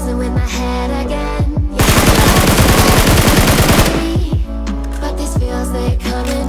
messing with my head again. Yeah, but this feels like coming.